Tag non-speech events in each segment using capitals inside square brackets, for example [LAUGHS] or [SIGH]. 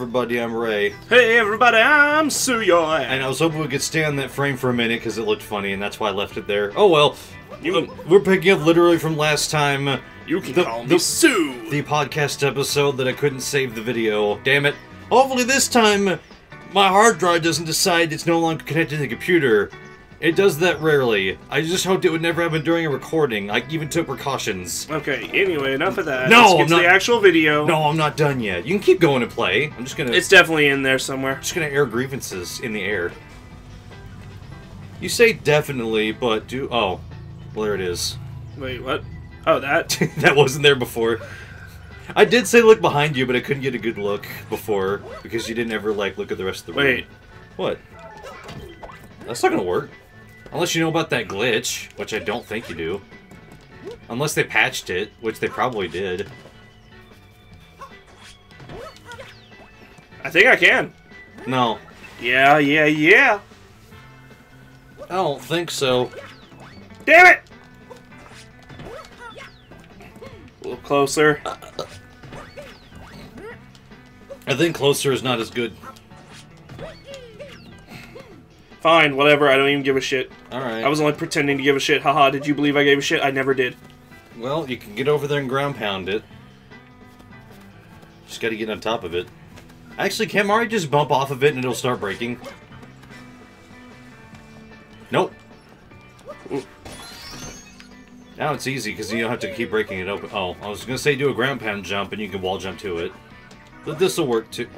Everybody, I'm Ray. Hey everybody, I'm Tsuyoi. And I was hoping we could stay on that frame for a minute because it looked funny, and that's why I left it there. Oh well. You- we're picking up literally from last time. uh, You can the- call me the- Sue. The podcast episode that I couldn't save the video. Damn it. Hopefully this time my hard drive doesn't decide it's no longer connected to the computer. It does that rarely. I just hoped it would never happen during a recording. I even took precautions. Okay, anyway, enough of that. No, Let's get I'm to the actual video. No, I'm not done yet. You can keep going and play. I'm just gonna It's definitely in there somewhere. just gonna air grievances in the air. You say definitely, but do oh, well there it is. Wait, what? Oh, that? [LAUGHS] that wasn't there before. I did say look behind you, but I couldn't get a good look before because you didn't ever like look at the rest of the room. Wait. What? That's not gonna work. Unless you know about that glitch, which I don't think you do. Unless they patched it, which they probably did. I think I can. No, Yeah, yeah, yeah. I don't think so. Damn it! A little closer. I think closer is not as good. Fine, whatever. I don't even give a shit. All right. I was only pretending to give a shit. Haha, did you believe I gave a shit? I never did. Well, you can get over there and ground pound it. Just gotta get on top of it. Actually, can Mario just bump off of it and it'll start breaking? Nope. Now it's easy because you don't have to keep breaking it open. Oh, I was gonna say do a ground pound jump and you can wall jump to it. But this'll work too.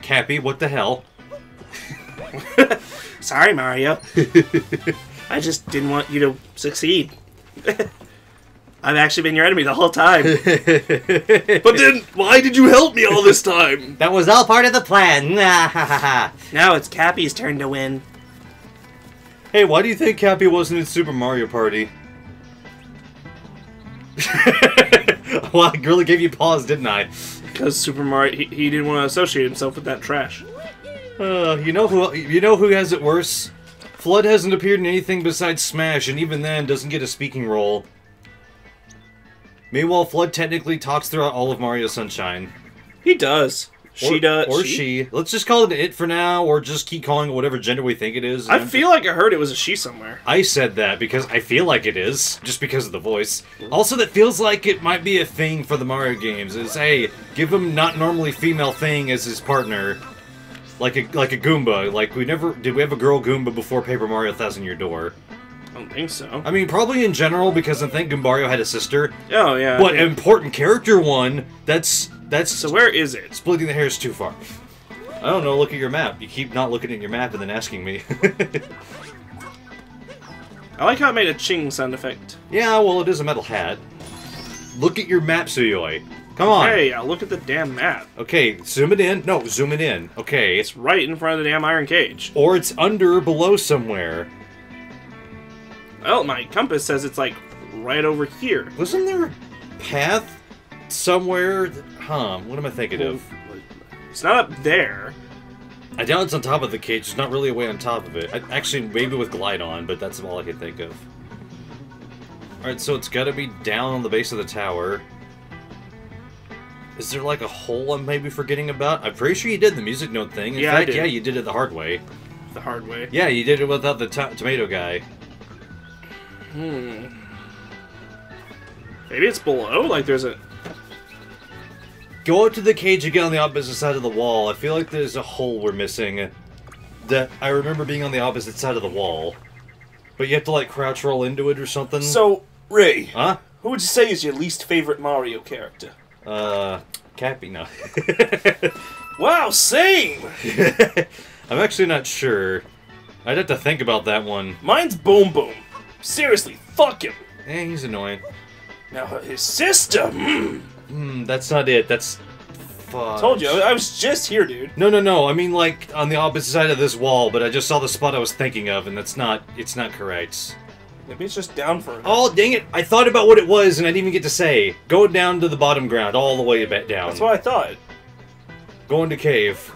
Cappy, what the hell? [LAUGHS] Sorry, Mario. [LAUGHS] I just didn't want you to succeed. [LAUGHS] I've actually been your enemy the whole time. [LAUGHS] but then, why did you help me all this time? That was all part of the plan. Now it's Cappy's turn to win. Hey, why do you think Cappy wasn't in Super Mario Party? well, I really gave you pause, didn't I? Because Super Mario, he, he didn't want to associate himself with that trash. Uh, you know who? You know who has it worse? FLUDD hasn't appeared in anything besides Smash, and even then doesn't get a speaking role. Meanwhile, FLUDD technically talks throughout all of Mario Sunshine. He does. She or, does. Or she. Let's just call it it for now, or just keep calling it whatever gender we think it is. I feel like I heard it was a she somewhere. I said that because I feel like it is, just because of the voice. Also, that feels like it might be a thing for the Mario games. Is hey, give him not normally female thing as his partner, like a like a Goomba. Like we never did. We have a girl Goomba before Paper Mario Thousand Year Door. I don't think so. I mean, probably in general because I think Goombario had a sister, Oh, yeah. but yeah. important character one. That's that's So where is it? splitting the hairs too far. I don't know. Look at your map. You keep not looking at your map and then asking me. [LAUGHS] I like how it made a ching sound effect. Yeah, well, it is a metal hat. Look at your map, Tsuyoi. Come on. Hey, look at the damn map. Okay, zoom it in. No, zoom it in. Okay. It's right in front of the damn iron cage. Or it's under or below somewhere. Well, my compass says it's like right over here. Wasn't there a path somewhere? that- Huh, what am I thinking of? It's not up there. I doubt it's on top of the cage. There's not really a way on top of it. I, actually, maybe with glide on, but that's all I can think of. Alright, so it's gotta be down on the base of the tower. Is there like a hole I'm maybe forgetting about? I'm pretty sure you did the music note thing. In Yeah, I fact, did. yeah, you did it the hard way. The hard way. Yeah, you did it without the to- tomato guy. Hmm. Maybe it's below? Like there's a. Go up to the cage again on the opposite side of the wall. I feel like there's a hole we're missing. That I remember being on the opposite side of the wall. But you have to like crouch roll into it or something. So, Ray, Huh? who would you say is your least favorite Mario character? Uh, Cappy, no. [LAUGHS] Wow, same! [LAUGHS] I'm actually not sure. I'd have to think about that one. Mine's Boom Boom. Seriously, fuck him. Eh, he's annoying. Now, his sister. Mm. Hmm, that's not it. That's. Fudge. Told you, I was just here, dude. No, no, no. I mean, like on the opposite side of this wall, but I just saw the spot I was thinking of, and that's not. It's not correct. Maybe it's just down for. Oh, dang it! I thought about what it was, and I didn't even get to say. Go down to the bottom ground, all the way back down. That's what I thought. Go into cave.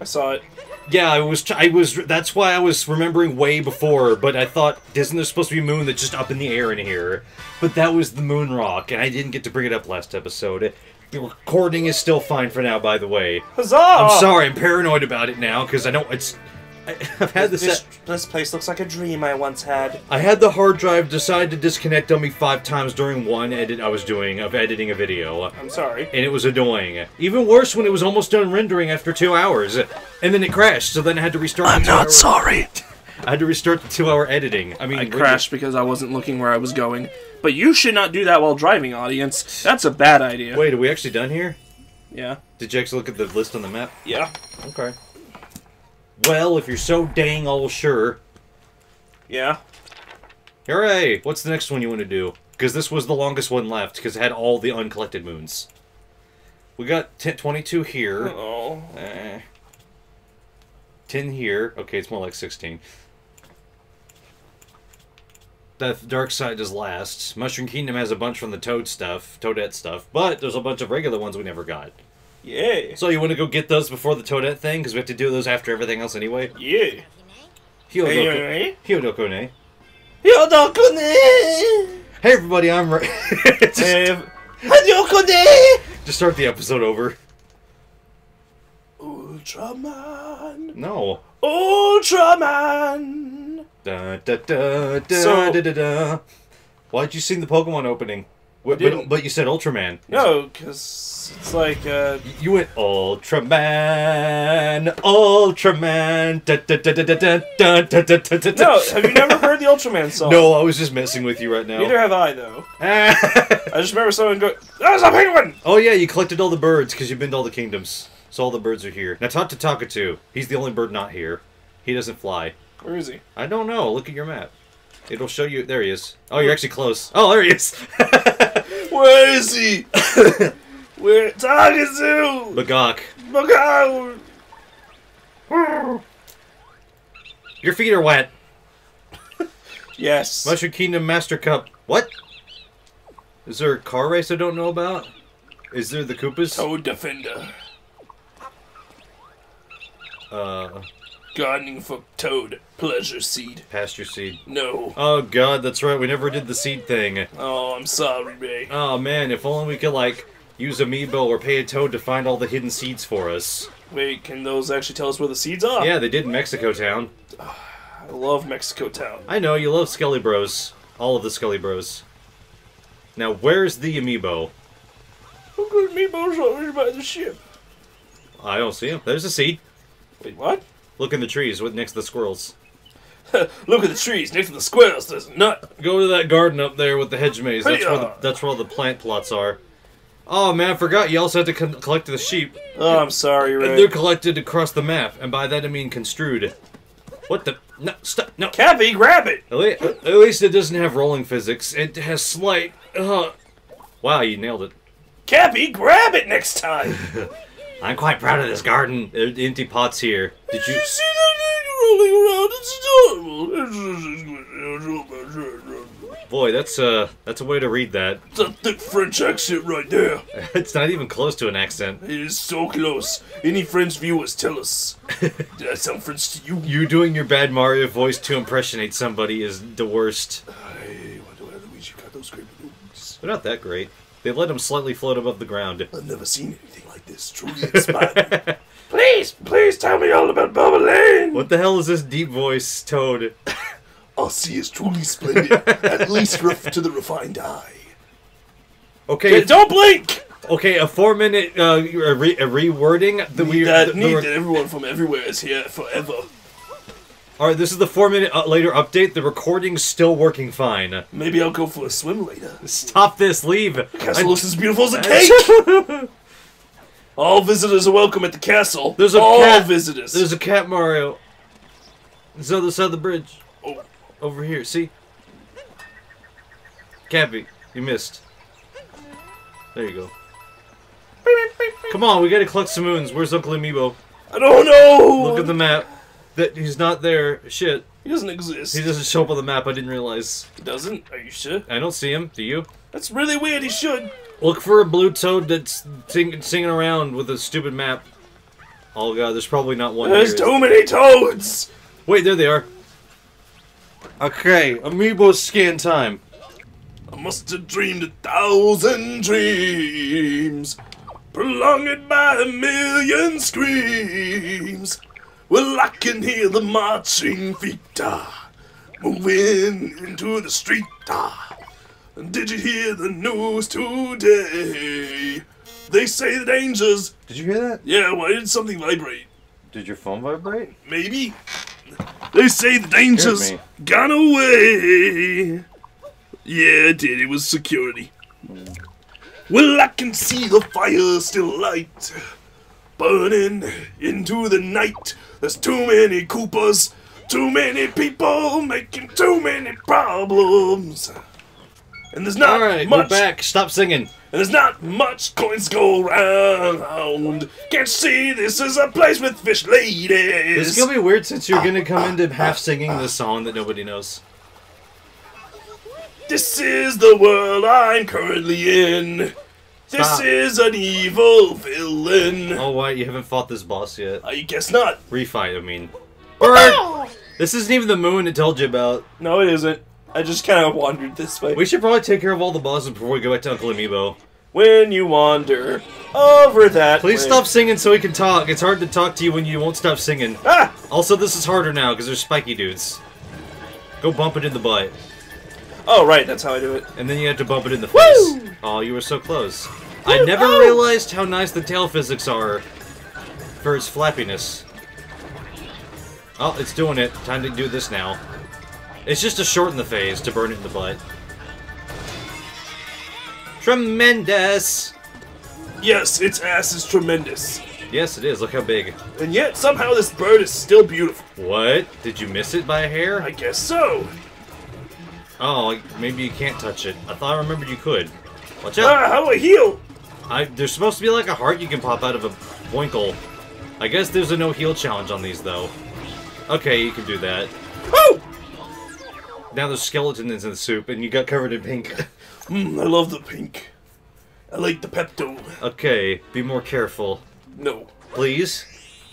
I saw it. Yeah, I was. I was. That's why I was remembering way before. But I thought, isn't there supposed to be a moon that's just up in the air in here? But that was the moon rock, and I didn't get to bring it up last episode. The recording is still fine for now, by the way. Huzzah! I'm sorry, I'm paranoid about it now because I know it's. I, I've had this. This, this place looks like a dream I once had. I had the hard drive decide to disconnect on me five times during one edit I was doing of editing a video, I'm sorry. And it was annoying. Even worse when it was almost done rendering after two hours, and then it crashed. So then I had to restart. the two-hour- sorry. [LAUGHS] I had to restart the two-hour editing. I mean, I when you- crashed because I wasn't looking where I was going. But you should not do that while driving, audience. That's a bad idea. Wait, are we actually done here? Yeah. Did you actually look at the list on the map? Yeah. Okay. Well, if you're so dang all sure, Yeah. hooray! What's the next one you want to do? Because this was the longest one left, because it had all the uncollected moons. We got 10, 22 here. Oh. Eh. 10 here. Okay, it's more like 16. The Dark Side is last. Mushroom Kingdom has a bunch from the Toad stuff, Toadette stuff, but there's a bunch of regular ones we never got. Yeah. So you want to go get those before the Toadette thing? Because we have to do those after everything else anyway? Yeah. Hey, Hyodokone. Hey everybody, I'm Ray. [LAUGHS] just, Hey, just start the episode over. Ultraman! No. Ultraman! Da, da, da, da, So- da, da, da. Why'd you sing the Pokemon opening? What, but, but you said Ultraman. No, because it's like, uh, You went Ultraman, Ultraman. No, have you never heard the Ultraman song? No, I was just messing with you right now. Neither have I, though. I just remember someone go, There's a penguin! oh yeah, you collected all the birds because you've been to all the kingdoms. So all the birds are here. Now talk to Takatu. He's the only bird not here. He doesn't fly. Where is he? I don't know. Look at your map. It'll show you. There he is. Oh, you're actually close. Oh, there he is. Where is he? We're [LAUGHS] Where? Tagazu! Bagok. Bagao! Your feet are wet. [LAUGHS] Yes. Mushroom Kingdom Master Cup. What? Is there a car race I don't know about? Is there the Koopas? Toad Defender. Uh, Gardening for Toad. Pleasure Seed. pasture seed. No. Oh god, that's right. We never did the seed thing. Oh, I'm sorry, Ray. Oh man, if only we could like use Amiibo or pay a toad to find all the hidden seeds for us. Wait, can those actually tell us where the seeds are? Yeah, they did in Mexico Town. Ah, I love Mexico Town. I know you love Skelly Bros. All of the Skelly Bros. Now, where's the Amiibo? Who could meatballs over by the ship? I don't see him. There's a seed. Wait, what? Look in the trees with next to the squirrels. [LAUGHS] Look at the trees next to the squirrels. There's a nut. Go to that garden up there with the hedge maze. That's where the, that's where all the plant plots are. Oh man, I forgot. You also had to collect the sheep. Oh, I'm sorry, And Ray. they're collected across the map, and by that I mean construed. What the? No, stop. No. Cappy, grab it. At le- at least it doesn't have rolling physics. It has slight. Uh, wow, you nailed it. Cappy, grab it next time. [LAUGHS] I'm quite proud of this garden. There are empty pots here. Did you? see that thing rolling around? It's adorable. Boy, that's uh, that's a way to read that. It's a thick French accent right there. [LAUGHS] It's not even close to an accent. It is so close. Any French viewers, tell us. [LAUGHS] Did I sound French to you? You doing your bad Mario voice to impersonate somebody is the worst. I wonder Luigi got those great balloons. They're not that great. They let them slightly float above the ground. I've never seen anything like this. Truly inspiring. [LAUGHS] please, please tell me all about Bubblaine. What the hell is this deep voice toad? Arcee is truly splendid, at [LAUGHS] least ref- to the refined eye. Okay, don't blink! okay, a four minute uh, a, re- a rewording. The Need we that, the- the need rec- that everyone from everywhere is here forever. All right, this is the four minute uh, later update. The recording's still working fine. Maybe I'll go for a swim later. Stop this. Leave. Castle I- looks as beautiful as a [LAUGHS] cake! All visitors are welcome at the castle. There's a All cat- visitors. There's a cat Mario. It's on the other side of the bridge. Oh. Over here, see? Cappy, you missed. There you go. Come on, we gotta collect some moons. Where's Uncle Amiibo? I don't know! Look at the map. That he's not there. Shit. He doesn't exist. He doesn't show up on the map. I didn't realize. He doesn't? Are you sure? I don't see him. Do you? That's really weird. He should. Look for a blue toad that's sing- singing around with a stupid map. Oh god, there's probably not one There's here. too many toads! Wait, there they are. Okay, amiibo scan time. I must have dreamed a thousand dreams, prolonged by a million screams. Well, I can hear the marching feet ah, moving into the street. ah. Did you hear the news today? They say the dangers. Did you hear that? Yeah, why did something vibrate? Did your phone vibrate? Maybe. They say the dangers gone away. Yeah, it did. It was security. Well, I can see the fire still light, burning into the night. There's too many Koopas, too many people making too many problems. And there's not Alright, much. we're back. Stop singing. And there's not much coins go round. Can't see this is a place with fish ladies. It's gonna be weird since you're gonna come into half singing this song that nobody knows. This is the world I'm currently in. This Stop. is an evil villain. Oh, why? You haven't fought this boss yet. I guess not. Refight, I mean. Bird! This isn't even the moon it told you about. No, it isn't. I just kind of wandered this way. We should probably take care of all the bosses before we go back to Uncle Amiibo. When you wander over that Please way. stop singing so we can talk. It's hard to talk to you when you won't stop singing. Ah! Also, this is harder now because there's spiky dudes. Go bump it in the butt. Oh, right, that's how I do it. And then you have to bump it in the Woo! face. Oh, you were so close. I never Oh! realized how nice the tail physics are for its flappiness. Oh, it's doing it. Time to do this now. It's just to shorten the phase to burn it in the butt. Tremendous! Yes, its ass is tremendous. Yes, it is. Look how big. And yet, somehow, this bird is still beautiful. What? Did you miss it by a hair? I guess so. Oh, maybe you can't touch it. I thought I remembered you could. Watch out! Ah, how do I heal? I, there's supposed to be like a heart you can pop out of a winkle. I guess there's a no heal challenge on these though. Okay, you can do that. Oh! Now the skeleton is in the soup, and you got covered in pink. [LAUGHS] Mm, I love the pink. I like the Pepto. okay, be more careful, No. please. [LAUGHS]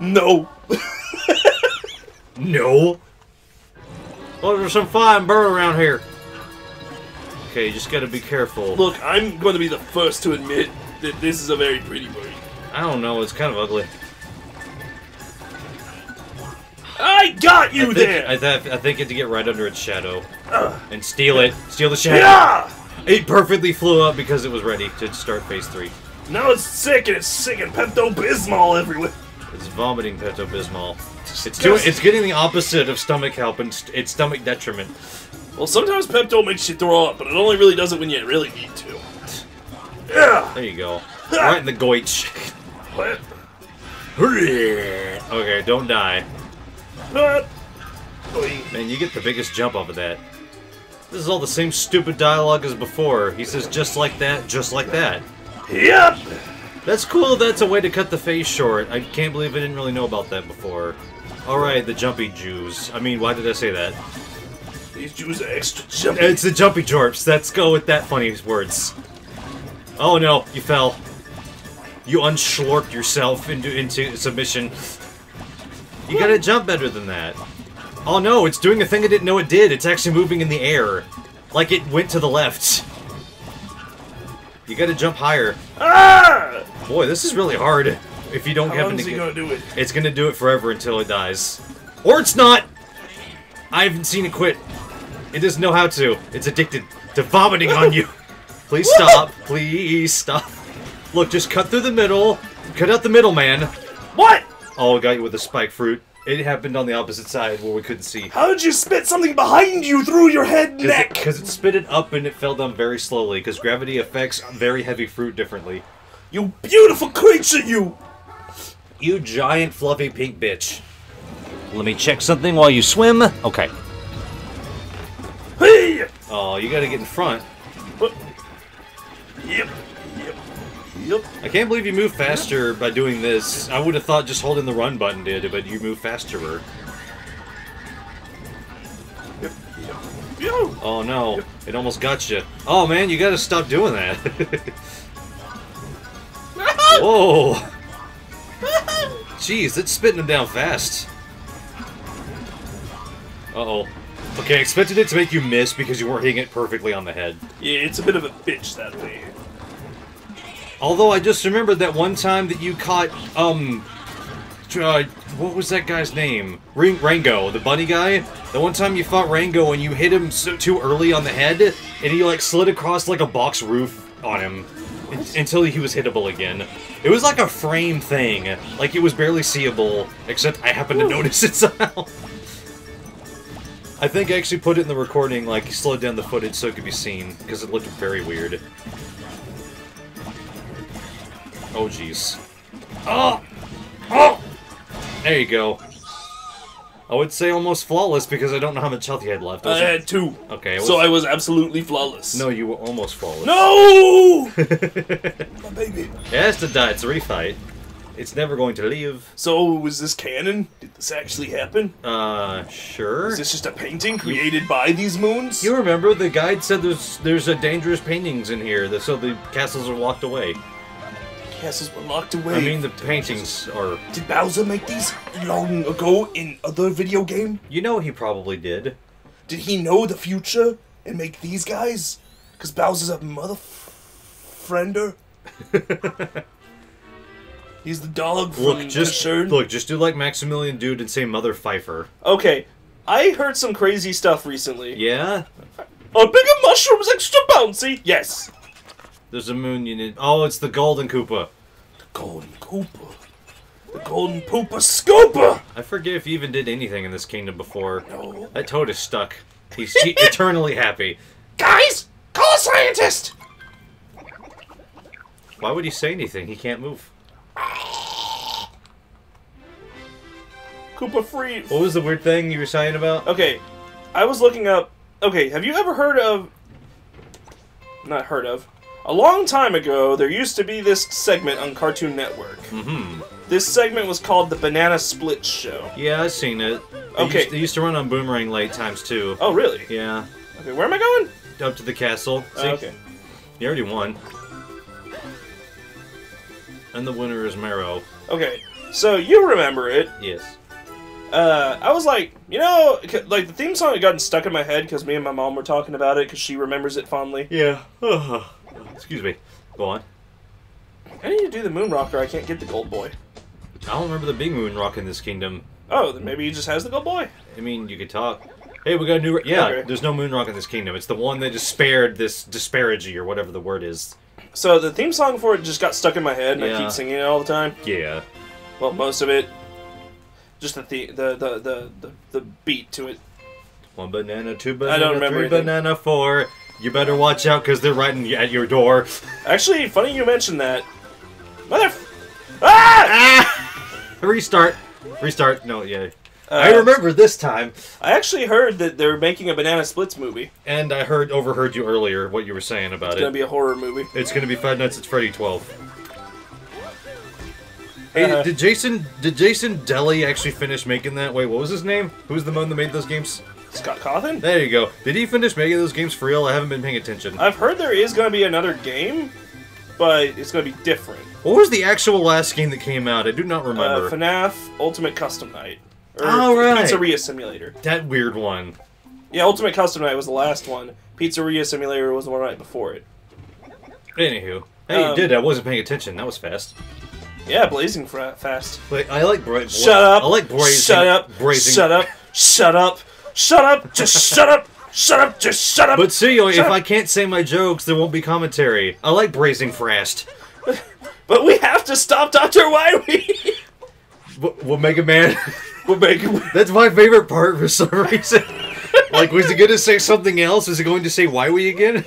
No. [LAUGHS] No. Oh, there's some fine bird around here. Okay, you just gotta be careful. Look, I'm going to be the first to admit that this is a very pretty bird. I don't know, it's kind of ugly. I got you I think, there! I, th I think you have to get right under its shadow and steal it. Steal the shadow. yeah! It perfectly flew up because it was ready to start phase three. Now it's sick and it's sick and Pepto Bismol everywhere. It's vomiting Pepto Bismol. It's doing. It's getting the opposite of stomach help and st- it's stomach detriment. Well, sometimes Pepto makes you throw up, but it only really does it when you really need to. Yeah! There you go. Right in the goich. What? [LAUGHS] okay, don't die. [LAUGHS] Man, you get the biggest jump off of that. This is all the same stupid dialogue as before. He says just like that, just like that. Yep! That's cool. That's a way to cut the face short. I can't believe I didn't really know about that before. Alright, the jumpy Jews. I mean, why did I say that? These Jews are extra jumpy. It's the jumpy jorps. Let's go with that funny words. Oh no, you fell. You unschlorped yourself into into submission. You gotta jump better than that. Oh no, it's doing a thing I didn't know it did. It's actually moving in the air. Like it went to the left. You gotta jump higher. Ah! Boy, this is really hard. If you don't How happen to get... gonna do it? It's gonna do it forever until it dies. Or it's not! I haven't seen it quit. It doesn't know how to. It's addicted to vomiting on you. [LAUGHS] Please stop. Please stop. Look, just cut through the middle. Cut out the middle, man. What? Oh, I got you with a spike fruit. It happened on the opposite side where we couldn't see. How did you spit something behind you through your head neck? Because it spit it up and it fell down very slowly, because gravity affects very heavy fruit differently. You beautiful creature, you! You giant fluffy pink bitch. Let me check something while you swim. Okay. Hey! Oh, you gotta get in front. I can't believe you move faster by doing this. I would have thought just holding the run button did but you move faster. Yep, yep. Oh no, it almost got you. Oh man, you gotta stop doing that. [LAUGHS] [LAUGHS] Whoa! [LAUGHS] Jeez, it's spitting them down fast. Uh-oh. Okay, I expected it to make you miss because you weren't hitting it perfectly on the head. Yeah, it's a bit of a bitch that way. Although I just remembered that one time that you caught, um... Uh, what was that guy's name? Ring Rango, the bunny guy? The one time you fought Rango and you hit him so, too early on the head, and he, like, slid across, like, a box roof on him until he was hittable again. It was like a frame thing. Like, it was barely seeable, except I happened to notice it [LAUGHS] somehow. I think I actually put it in the recording, like, slowed down the footage so it could be seen, because it looked very weird. Oh, jeez. Oh! Oh! There you go. I would say almost flawless because I don't know how much health you had left. I it- had two. Okay, it So I was absolutely flawless. No, you were almost flawless. No! [LAUGHS] My baby. has to die. It's a refight. It's never going to leave. So, was this canon? Did this actually happen? Uh, sure. Is this just a painting created by these moons? You remember the guide said there's there's a dangerous paintings in here, so the castles are locked away. Castles were locked away. I mean, the paintings are. Did Bowser make these long ago in other video game? You know he probably did. Did he know the future and make these guys? Because Bowser's a mother friender. [LAUGHS] He's the dog Look, just look, just do like Maximilian Dood and say Mother Pfeiffer. Okay, I heard some crazy stuff recently. Yeah, A bigger mushroom's extra bouncy. Yes. there's a moon you need. Oh, it's the Golden Koopa. Golden Koopa. The Golden Poopa Scooper. I forget if he even did anything in this kingdom before. No. That toad is stuck. He's he- [LAUGHS] eternally happy. Guys, call a scientist. Why would he say anything? He can't move. Koopa free. What was the weird thing you were saying about? Okay, I was looking up. Okay, have you ever heard of? Not heard of. A long time ago, there used to be this segment on Cartoon Network. Mm-hmm. This segment was called the Banana Split Show. Yeah, I've seen it. They Okay. Used, they used to run on Boomerang late times too. Oh, really? Yeah. Okay, where am I going? Up to the castle. See? Oh, okay. You already won. And the winner is Marrow. Okay, so you remember it. Yes. Uh, I was like, you know, like the theme song had gotten stuck in my head because me and my mom were talking about it because she remembers it fondly. Yeah. [SIGHS] Excuse me. Go on. I need to do the Moon Rocker. I can't get the Gold Boy. I don't remember the big moon rock in this kingdom. Oh, then maybe he just has the Gold Boy. I mean, you could talk. Hey, we got a new. Yeah, Okay. there's no moon rock in this kingdom. It's the one that just spared this disparity or whatever the word is. So the theme song for it just got stuck in my head, and I keep singing it all the time. Yeah. Well, most of it. Just the the the the the, the, beat to it. One banana, two banana, I don't remember three anything. banana, four. You better watch out because they're right in- at your door. Actually, funny you mentioned that. Mother. Ah! [LAUGHS] Restart. Restart. No, yeah. Uh, I remember this time, I actually heard that they're making a Banana Splits movie. and I heard overheard you earlier what you were saying about It's it. It's gonna be a horror movie. It's gonna be Five Nights at Freddy 12. Hey, Uh-huh. did Jason did Jason Deli actually finish making that? Wait, what was his name? Who's the one that made those games? Scott Cawthon. There you go. Did he finish making those games for real? I haven't been paying attention. I've heard there is gonna be another game, but it's gonna be different. What was the actual last game that came out? I do not Uh, remember. FNAF Ultimate Custom Night. Or Oh, right. Pizzeria Simulator. that weird one. Yeah, Ultimate Custom Night was the last one. Pizzeria Simulator was the one right before it. Anywho. Hey, you Um, did. I wasn't paying attention. That was fast. Yeah, blazing fast. Like, I like bra- Shut up. I like braising. Shut up. Braising. Shut up. Shut up. Shut up. Just shut up. Shut up. Just shut up. But see, if up. I can't say my jokes, there won't be commentary. I like braising fast. [LAUGHS] But we have to stop Dr. Wily. W- [LAUGHS] Well, Mega Man. [LAUGHS] We're making. That's my favorite part for some reason. like, was he going to say something else? Is he going to say Wywee again?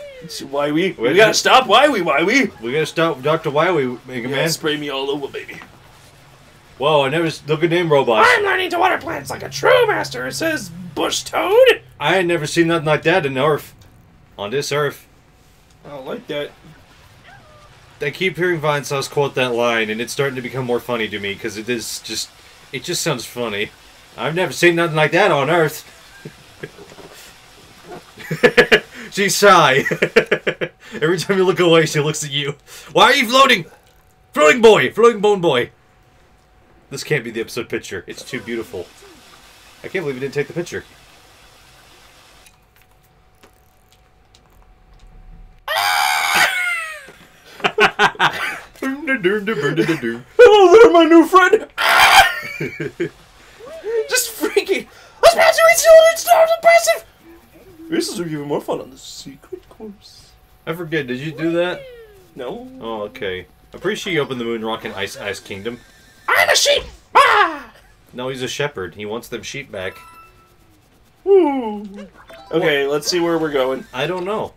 Why we? We gotta stop. Why we? Why we? We gotta stop Dr. Wywee, Mega Yeah, Man. spray me all over, baby. Whoa, I never look at name robots. I'm learning to water plants like a true master. It says Bush Toad. I had never seen nothing like that in Earth. On this Earth. I don't like that. I keep hearing Vinesauce quote that line, and it's starting to become more funny to me because it is just, it just sounds funny. I've never seen nothing like that on Earth. [LAUGHS] She's shy. [LAUGHS] Every time you look away, she looks at you. Why are you floating? Floating boy! Floating bone boy! This can't be the episode picture. It's too beautiful. I can't believe we didn't take the picture. Hello they're my new friend. [LAUGHS] Just freaking. Let's pass you each other stars impressive. This is even more fun on the secret course. I forget, did you do that? No. Oh, okay. I'm pretty sure you opened the Moon Rock and Ice Ice Kingdom. I'm a sheep. Ah! No, he's a shepherd. He wants them sheep back. Woo. Okay, let's see where we're going. I don't know.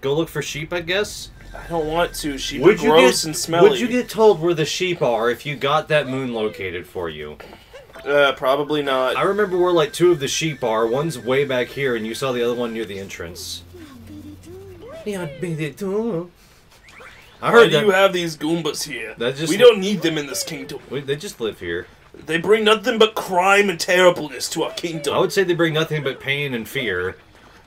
Go look for sheep, I guess? I don't want to. Sheep are gross and smelly. Would you get told where the sheep are if you got that moon located for you? Uh, probably not. I remember where like two of the sheep are. One's way back here, and you saw the other one near the entrance. I heard Why do you have these Goombas here? That just- we don't need them in this kingdom. Wait, They just live here. They bring nothing but crime and terribleness to our kingdom. I would say they bring nothing but pain and fear.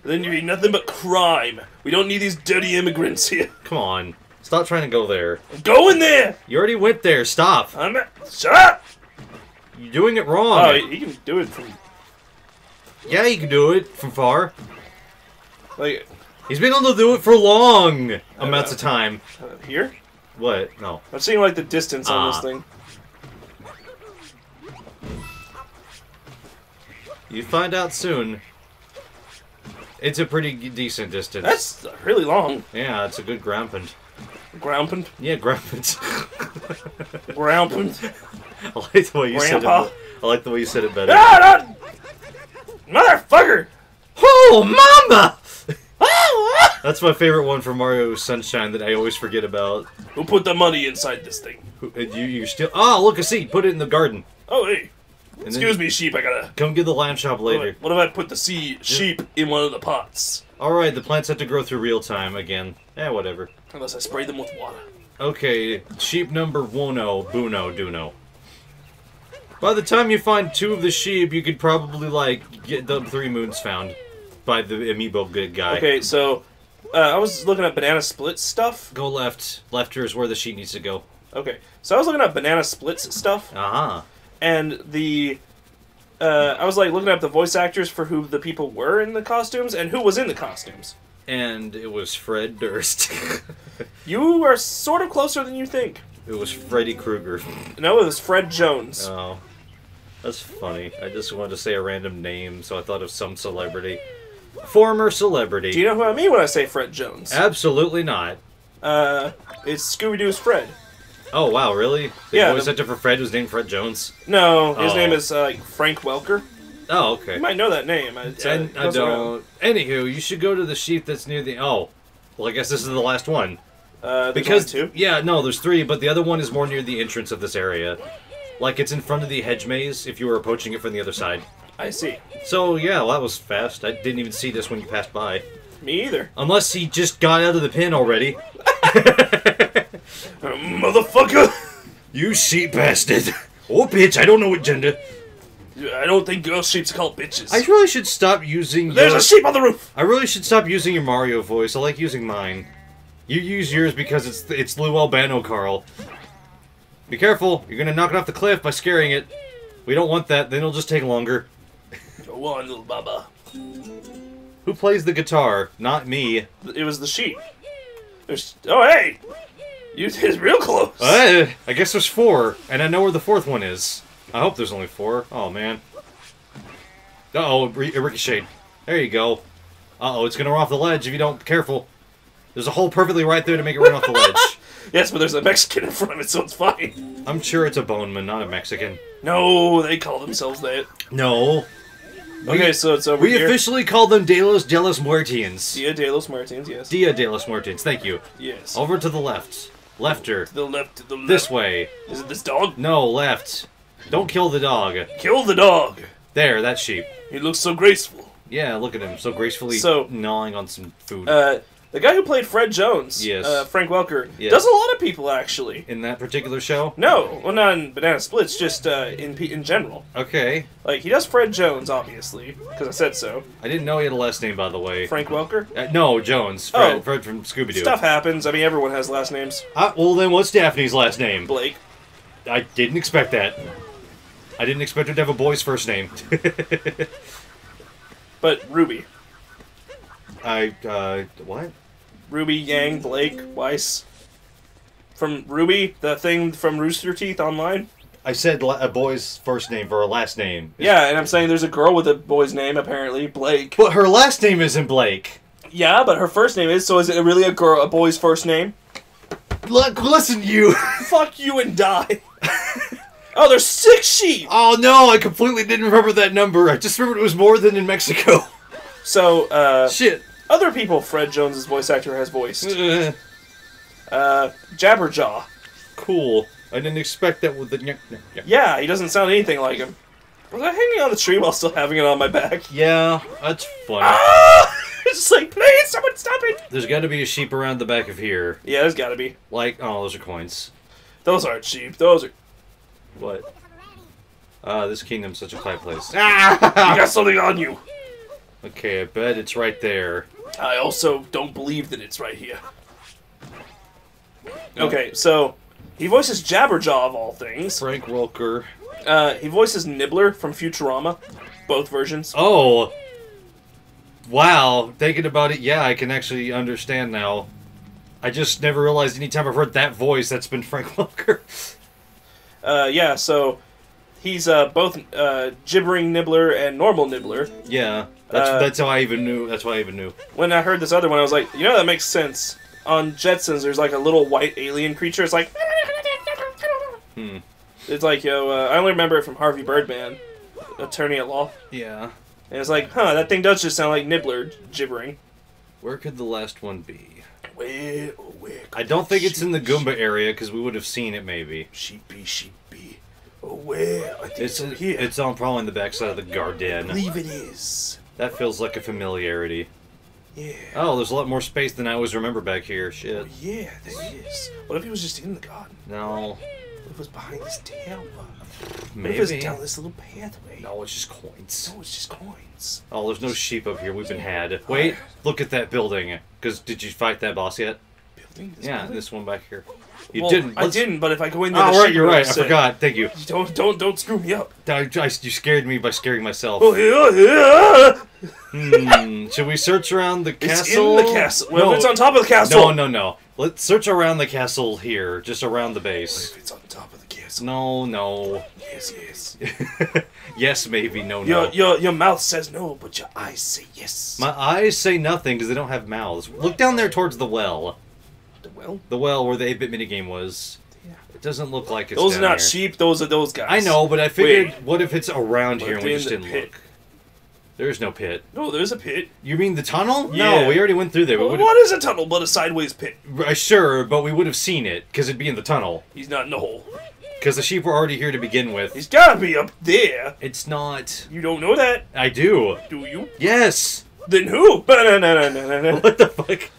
Then you need nothing but crime. We don't need these dirty immigrants here. Come on. Stop trying to go there. Go in there! You already went there. Stop. I'm a- Shut up! You're doing it wrong. Oh, you can do it from Yeah, you can do it from far. like He's been able to do it for long amounts know. of time. uh, here. What? No. I'm seeing like the distance on Ah. this thing. You find out soon. It's a pretty decent distance. That's really long. yeah, it's a good ground pound. Yeah, ground pound. [LAUGHS] I like the way you said Grandpa. it. I like the way you said it better. Ah, no! Motherfucker! Oh, mama! [LAUGHS] That's my favorite one from Mario Sunshine that I always forget about. Who put the money inside this thing? Who- You, you still? Oh, look a seed. Put it in the garden. Oh, hey. Excuse me, sheep. I gotta. Come get the lamb chop later. What if I put the seed sheep in one of the pots? All right, the plants have to grow through real time again. Eh, whatever. Unless I spray them with water. Okay, sheep number uno, buno, duno. By the time you find two of the sheep, you could probably, like, get the three moons found by the amiibo good guy. Okay, so uh, I was looking at banana split stuff. Go left. Left here is where the sheep needs to go. Okay, so I was looking at banana splits stuff, Uh-huh. And the uh, I was like looking up the voice actors for who the people were in the costumes and who was in the costumes. And it was Fred Durst. [LAUGHS] You are sort of closer than you think. it was Freddy Krueger. No, it was Fred Jones. Oh. That's funny. I just wanted to say a random name, so I thought of some celebrity. Former celebrity. Do you know who I mean when I say Fred Jones? Absolutely not. Uh, it's Scooby Doo's Fred. Oh wow, really? The Yeah, voice the- actor for Fred was named Fred Jones. No, his Oh. name is uh, Frank Welker. Oh, okay. You might know that name. It's, uh, I don't. Anywho, you should go to the sheep that's near the. Oh, well, I guess this is the last one Uh, because two. yeah, no, there's three, but the other one is more near the entrance of this area. Like it's in front of the hedge maze if you were approaching it from the other side. I see. So yeah, well, that was fast. I didn't even see this when you passed by. Me either. Unless he just got out of the pen already. [LAUGHS] Motherfucker! You sheep bastard! Or bitch, I don't know what gender. I don't think girl sheep's called bitches. I really should stop using. There's your- a sheep on the roof. I really should stop using your Mario voice. I like using mine. You use yours because it's it's Lou Albano, Carl. Be careful! You're gonna knock it off the cliff by scaring it. We don't want that. Then it'll just take longer. Go on, little baba. Who plays the guitar? Not me. It was the sheep. There's. Oh hey, you is real close. Uh, I guess there's four, and I know where the fourth one is. I hope there's only four. Oh man. Uh oh, it, re- it ricocheted. There you go. Uh oh, it's gonna run off the ledge if you don't careful. There's a hole perfectly right there to make it run off the ledge. [LAUGHS] Yes, but there's a Mexican in front of it, so it's fine. I'm sure it's a Boneman, not a Mexican. No, they call themselves that. No. Okay, so it's over We here. officially call them De los, de los Muertians. Dia de los Martins, yes. Dia de los Muertians, thank you. yes. Over to the left. Lefter. To the left, to the left. This way. Is it this dog? No, left. Don't kill the dog. Kill the dog. There, that sheep. He looks so graceful. Yeah, look at him, so gracefully So- gnawing on some food. Uh, The guy who played Fred Jones, Yes. uh, Frank Welker, Yes. does a lot of people actually. In that particular show? No, well, not in Banana Splits, just uh, in in general. Okay. Like he does Fred Jones, obviously, because I said so. I didn't know he had a last name, by the way. Frank Welker. Uh, no, Jones. Fred, Oh. Fred from Scooby Doo. Stuff happens. I mean, everyone has last names. Uh, well, then what's Daphne's last name? Blake. I didn't expect that. I didn't expect her to have a boy's first name. [LAUGHS] But Ruby. I, uh, what? Ruby, Yang, Blake, Weiss. From RWBY, the thing from Rooster Teeth online. I said a boy's first name for her last name. Yeah, and I'm saying there's a girl with a boy's name, apparently, Blake. But her last name isn't Blake. Yeah, but her first name is, so is it really a girl, a boy's first name? Look, listen, you. [LAUGHS] Fuck you and die. [LAUGHS] oh, there's six sheep! oh no, I completely didn't remember that number. I just remembered it was more than in Mexico. So, uh, Shit. Other people Fred Jones's voice actor has voiced. Uh, [LAUGHS] Uh, Jabberjaw. cool. I didn't expect that with the. nyah. Yeah, he doesn't sound anything like him. Was I hanging on the tree while still having it on my back? Yeah, that's funny. Ah! [LAUGHS] It's just like, please, someone stop it! There's got to be a sheep around the back of here. Yeah, there's gotta be. Like, oh, those are coins. Those aren't sheep. Those are. What? Ah, this kingdom's such a quiet place. Ah! [LAUGHS] you got something on you. Okay, I bet it's right there. I also don't believe that it's right here. Okay, so he voices Jabberjaw of all things. Frank Welker. Uh, he voices Nibbler from Futurama, both versions. Oh! Wow, thinking about it, yeah, I can actually understand now. I just never realized anytime I've heard that voice, that's been Frank [LAUGHS] Welker. Uh, yeah, so he's uh, both uh, gibbering Nibbler and normal Nibbler. yeah, that's Uh, that's how I even knew. That's why I even knew. When I heard this other one, I was like, you know, that makes sense. On Jetsons, there's like a little white alien creature. It's like. Hmm. It's like, yo, uh, I only remember it from Harvey Birdman, attorney at law. Yeah. And it's like, huh, that thing does just sound like Nibbler gibbering. Where could the last one be? Where, where? I don't think it's in the Goomba area because we would have seen it maybe. Sheepy, sheepy. Oh? I think It's it's here. it's on probably on the backside of the garden. I believe it is. That feels like a familiarity. Yeah. Oh, there's a lot more space than I always remember back here. Shit. Oh, yeah, there is. What if he was just in the garden? No, What if it was behind this tower? What maybe. if it was down this little pathway? No, it's just coins. No, it's just coins. Oh, there's no sheep up here. We've been had. Wait, oh, look at that building. Cause did you fight that boss yet? Building? This Yeah, building? this one back here. You Well, didn't. I Let's- didn't, but if I go in there, Oh, the right, you're right. I upset. forgot. Thank you. Don't, don't, don't screw me up. I, I- you scared me by scaring myself. Oh, yeah, yeah. Hmm. Should we search around the castle? [LAUGHS] It's in the castle. Well, no, it's on top of the castle. No, no, no. Let's search around the castle here, just around the What base. if it's on top of the castle? No, no. Yes, yes. [LAUGHS] yes, maybe. No, Your, no. your, your mouth says no, but your eyes say yes. My eyes say nothing because they don't have mouths. Look down there towards the well. Well, The well where the 8-bit minigame was. Yeah. It doesn't look like it's those are not here. sheep. Those are those guys. I know, but I figured, Wait. what if it's around What here and we just didn't pit? look? There's no pit. No, there's a pit. You mean the tunnel? Yeah. No, we already went through there. Well, what is a tunnel but a sideways pit? Uh, sure, but we would have seen it because it'd be in the tunnel. He's not in the hole. Because the sheep were already here to begin with. He's gotta be up there. It's not. You don't know that, I do. do you? Yes. Then who? [LAUGHS] What the fuck?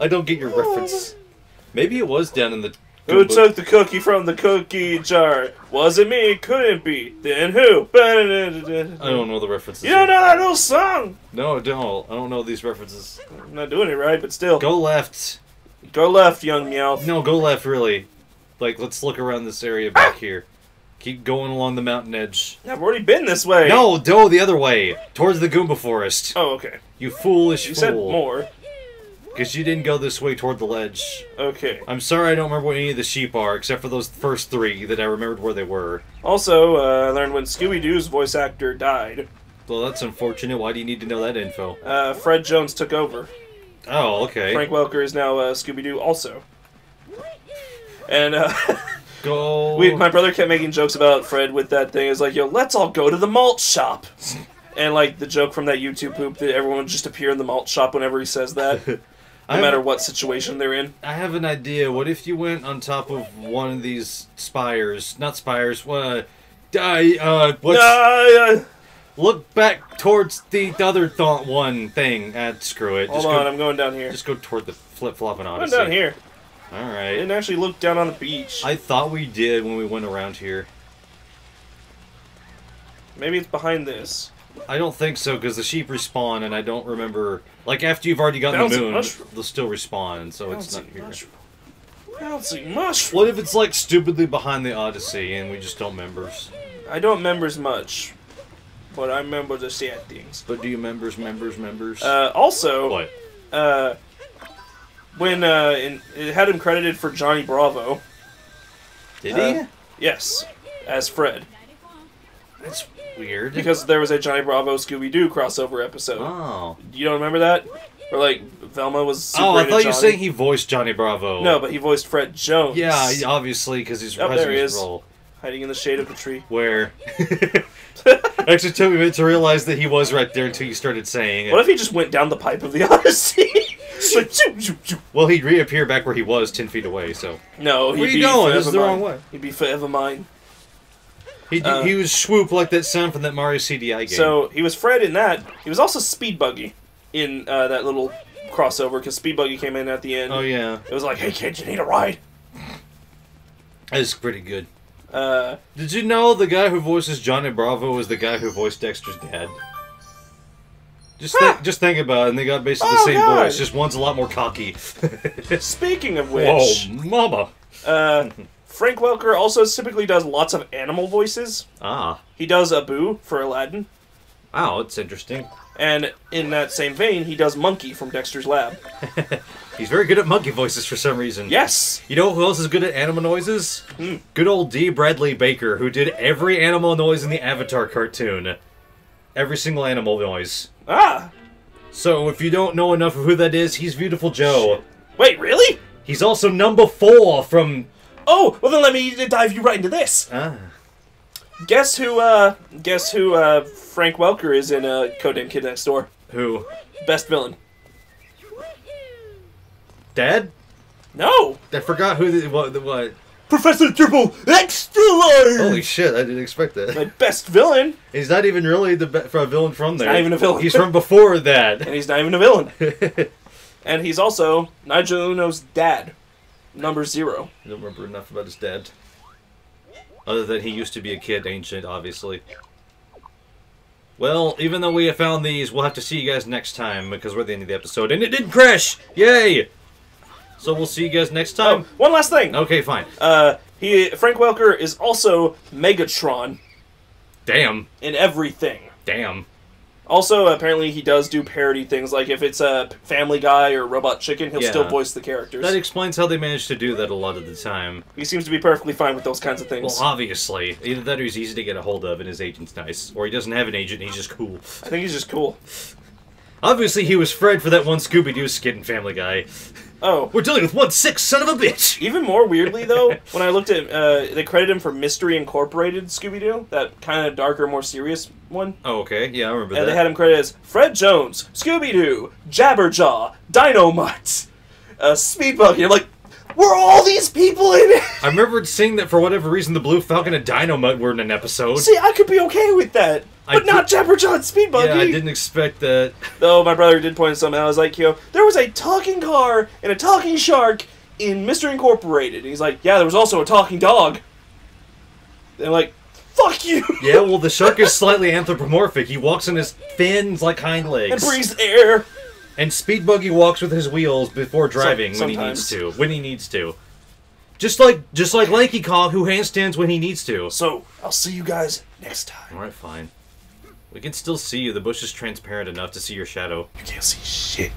I don't get your reference. Maybe it was down in the. Who Goomba- took the cookie from the cookie jar? Was it me? Couldn't be. Then who? I don't know the references. You don't know that little song? No, I don't. I don't know these references. I'm not doing it right, but still. Go left. Go left, young Meowth. No, go left, really. Like, let's look around this area back ah! here. Keep going along the mountain edge. I've already been this way. No, go the other way. Towards the Goomba Forest. Oh, okay. You foolish You fool. said more. Because you didn't go this way toward the ledge. Okay. I'm sorry I don't remember what any of the sheep are, except for those first three that I remembered where they were. Also, uh, I learned when Scooby Doo's voice actor died, Well, that's unfortunate. Why do you need to know that info? uh, Fred Jones took over. Oh, okay. Frank Welker is now uh, Scooby Doo also. And uh, [LAUGHS] Go. we, my brother kept making jokes about Fred with that thing. It's like, yo, let's all go to the malt shop. [LAUGHS] And like the joke from that YouTube poop that everyone would just appear in the malt shop whenever he says that, [LAUGHS] no I matter what situation they're in. I have an idea. What if you went on top of one of these spires? Not spires. Uh, uh, uh what's Uh, Look back towards the other thought one thing. Ah, screw it. Hold just on, go, I'm going down here. just go toward the flip flopping I'm Odyssey. down here. All right. I didn't actually look down on the beach. I thought we did when we went around here. Maybe it's behind this. I don't think so because the sheep respawn, and I don't remember. Like after you've already gotten Bouncing the moon, mushroom. they'll still respawn, so it's not Bouncing here. mushroom. Bouncing mushroom. What if it's like stupidly behind the Odyssey and we just don't members? I don't remember as much, but I remember the sad things. But do you members, members, members? Uh, also, what? uh, when uh, in, it had him credited for Johnny Bravo. Did uh, Yes, as Fred, That's weird. because there was a Johnny Bravo Scooby Doo crossover episode. oh. You don't remember that? Where like Velma was. Super Oh, I thought you were saying he voiced Johnny Bravo. No, but he voiced Fred Jones. Yeah, obviously, because he's Oh, there he is. role. hiding in the shade of the tree. Where [LAUGHS] [LAUGHS] actually took me a minute to realize that he was right there until you started saying it. What if he just went down the pipe of the [LAUGHS] Odyssey? Like. Well, he'd reappear back where he was, ten feet away. So No, he'd Where you be going? This is the wrong way. He'd be forever mine. He Uh, he was swoop like that sound from that Mario CDI game. So he was Fred in that. He was also Speed Buggy in uh, that little crossover because Speed Buggy came in at the end. oh yeah, It was like, hey kid, you need a ride. that's pretty good. Uh, Did you know the guy who voices Johnny Bravo was the guy who voiced Dexter's dad? Just Huh. think, just think about it, and they got basically Oh, the same God. voice. Just one's a lot more cocky. [LAUGHS] speaking of Whoa, which, mama! uh, Frank Welker also typically does lots of animal voices. Ah, He does Abu for Aladdin, wow, it's interesting. and in that same vein, he does Monkey from Dexter's Lab. [LAUGHS] He's very good at monkey voices for some reason. Yes, You know who else is good at animal noises? Hmm. Good old Dee Bradley Baker, who did every animal noise in the Avatar cartoon. Every single animal noise. ah, So if you don't know enough of who that is, he's Viewtiful Joe. wait, really? He's also number four from. Oh, well then let me dive you right into this. Ah. Guess who? Uh, guess who? Uh, Frank Welker is in uh, Codename Kid Next Door. Who? Best villain. Dad? No, I forgot who the what. The, what. Professor Triple Extra Large. Holy shit! I didn't expect that. My best villain, He's not even really the be- for a villain from there. He's not even a villain. He's from before that. [LAUGHS] and he's not even a villain. [LAUGHS] and he's also Nigel Uno's dad, number zero. I don't remember enough about his dad. Other than he used to be a kid, ancient, obviously. Well, even though we have found these, we'll have to see you guys next time because we're at the end of the episode. And it didn't crash! Yay! So we'll see you guys next Oh, time. one last thing. Okay, fine. Uh, he Frank Welker is also Megatron Damn. in everything. Damn. Also, apparently, he does do parody things. Like if it's a Family Guy or Robot Chicken, he'll Yeah. still voice the characters. That explains how they manage to do that a lot of the time. he seems to be perfectly fine with those kinds of things. Well, obviously. Either that or he's easy to get a hold of and his agent's nice. Or he doesn't have an agent and he's just cool. I think he's just cool. Obviously, he was Fred for that one Scooby Doo skit in Family Guy. Oh, We're dealing with one sick son of a bitch! even more weirdly though, [LAUGHS] when I looked at, uh, they credit him for Mystery Incorporated Scooby Doo, that kind of darker, more serious one. Oh, okay. Yeah, I remember And that. they had him credited as Fred Jones, Scooby Doo, Jabberjaw, Dynomutt, uh, Speedbug. You're like, were all these people in it? I remember seeing that for whatever reason the Blue Falcon and Dynomutt were in an episode. See, I could be okay with that, I but not Jabberjaw and Speedbug. yeah, I didn't expect that. Though my brother did point something out. I was like, yo, there was a talking car and a talking shark in Mystery Incorporated. And he's like, yeah, there was also a talking dog. I'm like, fuck you. Yeah, well, the shark is [LAUGHS] slightly anthropomorphic. He walks on his fins like hind legs. and breathes air. And Speed Buggy walks with his wheels before driving when he needs to. When he needs to. Just like just like Lanky Kong, who handstands when he needs to. So, I'll see you guys next time. Alright, fine. We can still see you. The bush is transparent enough to see your shadow. You can't see shit.